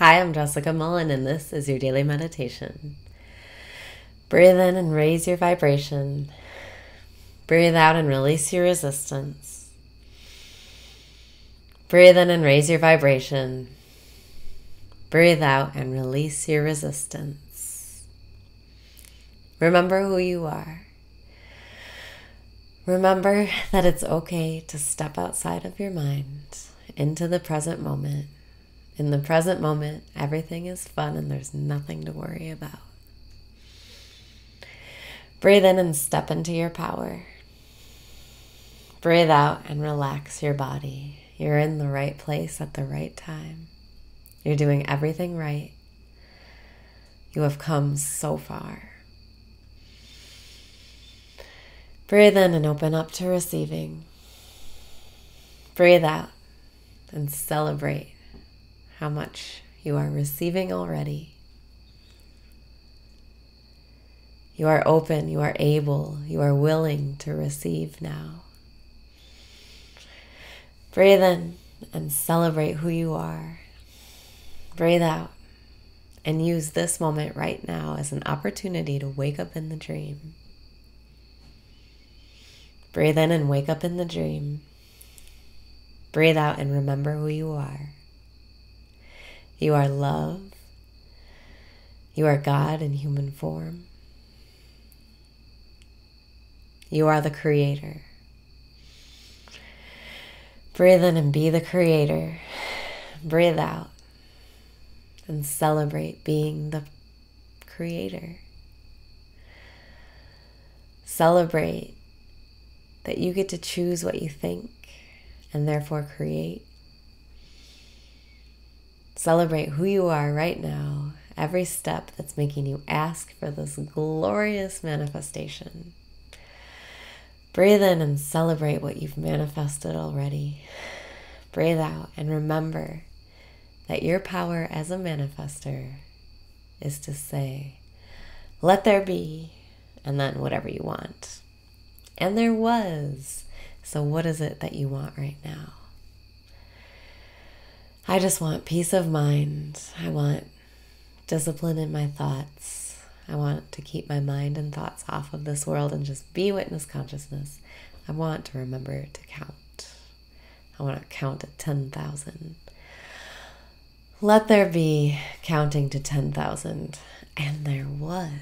Hi, I'm Jessica Mullen, and this is your daily meditation. Breathe in and raise your vibration. Breathe out and release your resistance. Breathe in and raise your vibration. Breathe out and release your resistance. Remember who you are. Remember that it's okay to step outside of your mind into the present moment in the present moment, everything is fun and there's nothing to worry about. Breathe in and step into your power. Breathe out and relax your body. You're in the right place at the right time. You're doing everything right. You have come so far. Breathe in and open up to receiving. Breathe out and celebrate how much you are receiving already. You are open, you are able, you are willing to receive now. Breathe in and celebrate who you are. Breathe out and use this moment right now as an opportunity to wake up in the dream. Breathe in and wake up in the dream. Breathe out and remember who you are. You are love. You are God in human form. You are the creator. Breathe in and be the creator. Breathe out and celebrate being the creator. Celebrate that you get to choose what you think and therefore create. Celebrate who you are right now, every step that's making you ask for this glorious manifestation. Breathe in and celebrate what you've manifested already. Breathe out and remember that your power as a manifester is to say, let there be, and then whatever you want. And there was. So, what is it that you want right now? I just want peace of mind. I want discipline in my thoughts. I want to keep my mind and thoughts off of this world and just be witness consciousness. I want to remember to count. I want to count at 10,000. Let there be counting to 10,000. And there was.